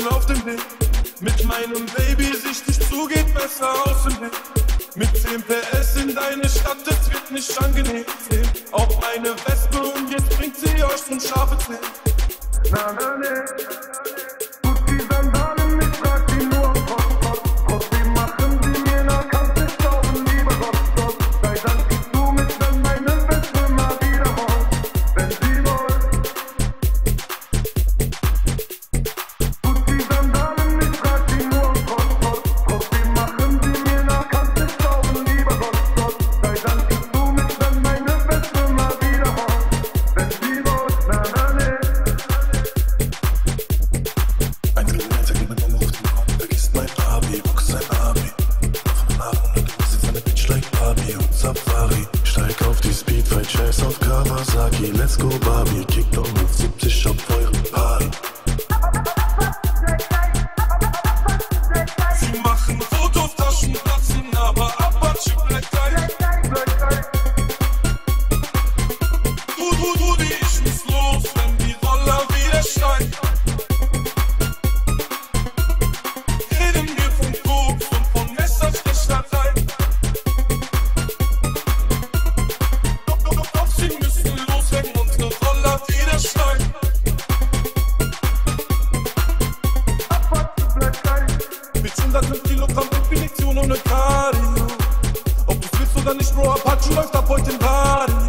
bin auf dem Weg. Mit meinem Baby richtig zugeht, besser aus dem Weg. Mit 10 PS in deine Stadt, es wird nicht angenehm. Auf meine Wespe und jetzt bringt sie euch zum Schlafezelt. Na, na, na. Safari. Steig auf die Speedway, Chase auf Kawasaki. Let's go, Barbie, kick doch läuft ab heute im Laden.